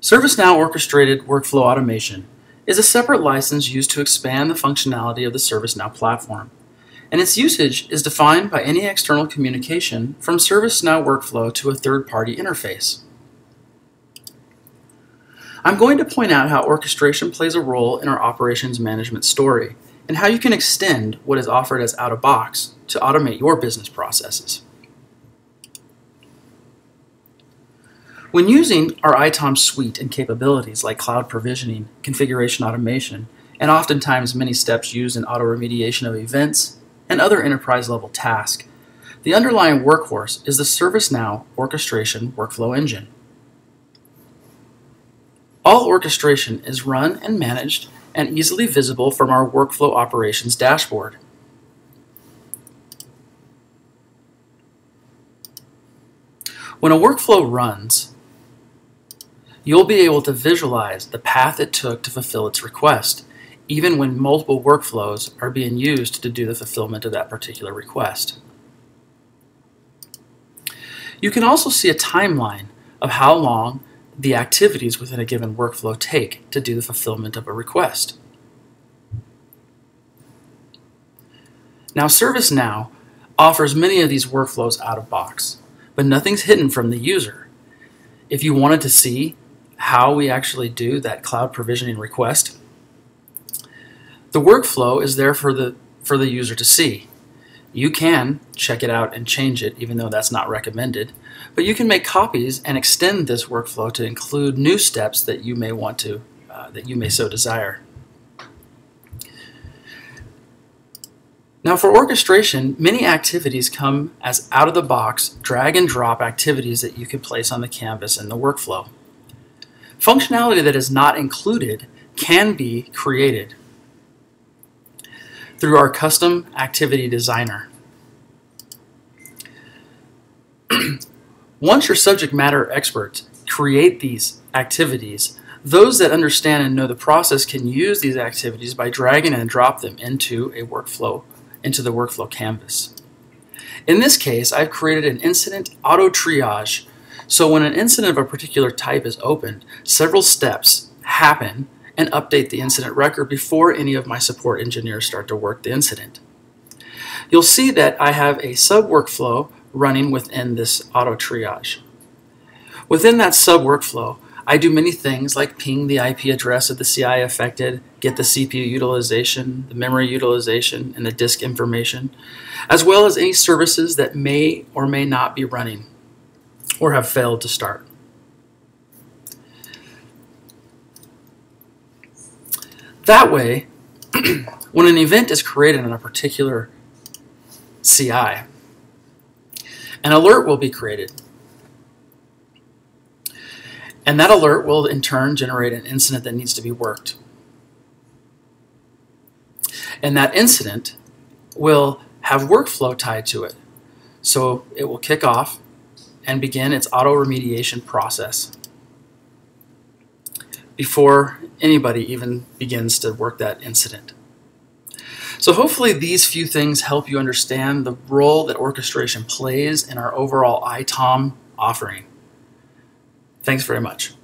ServiceNow Orchestrated Workflow Automation is a separate license used to expand the functionality of the ServiceNow platform, and its usage is defined by any external communication from ServiceNow Workflow to a third-party interface. I'm going to point out how orchestration plays a role in our operations management story, and how you can extend what is offered as out-of-box to automate your business processes. When using our ITOM suite and capabilities like cloud provisioning, configuration automation, and oftentimes many steps used in auto remediation of events and other enterprise level tasks, the underlying workhorse is the ServiceNow orchestration workflow engine. All orchestration is run and managed and easily visible from our workflow operations dashboard. When a workflow runs, you'll be able to visualize the path it took to fulfill its request, even when multiple workflows are being used to do the fulfillment of that particular request. You can also see a timeline of how long the activities within a given workflow take to do the fulfillment of a request. Now ServiceNow offers many of these workflows out of box, but nothing's hidden from the user. If you wanted to see how we actually do that cloud provisioning request. The workflow is there for the, for the user to see. You can check it out and change it, even though that's not recommended, but you can make copies and extend this workflow to include new steps that you may want to, uh, that you may so desire. Now for orchestration, many activities come as out-of-the-box drag and drop activities that you can place on the canvas in the workflow. Functionality that is not included can be created through our custom activity designer. Once your subject matter experts create these activities, those that understand and know the process can use these activities by dragging and drop them into a workflow, into the workflow canvas. In this case, I've created an incident auto triage so when an incident of a particular type is opened, several steps happen and update the incident record before any of my support engineers start to work the incident. You'll see that I have a sub workflow running within this auto triage. Within that sub workflow, I do many things like ping the IP address of the CI affected, get the CPU utilization, the memory utilization, and the disk information, as well as any services that may or may not be running or have failed to start. That way, when an event is created in a particular CI, an alert will be created. And that alert will in turn generate an incident that needs to be worked. And that incident will have workflow tied to it. So it will kick off and begin its auto remediation process before anybody even begins to work that incident. So hopefully these few things help you understand the role that orchestration plays in our overall ITOM offering. Thanks very much.